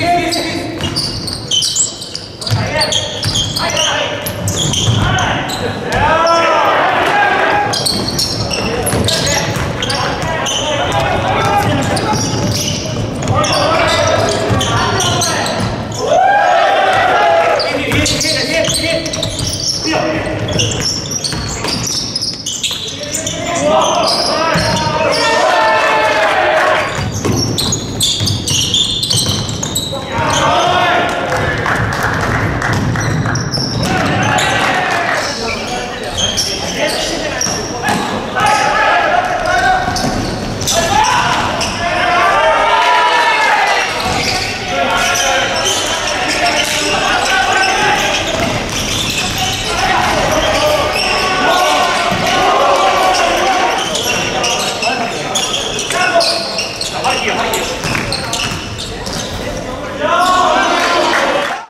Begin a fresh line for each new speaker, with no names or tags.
Yeah.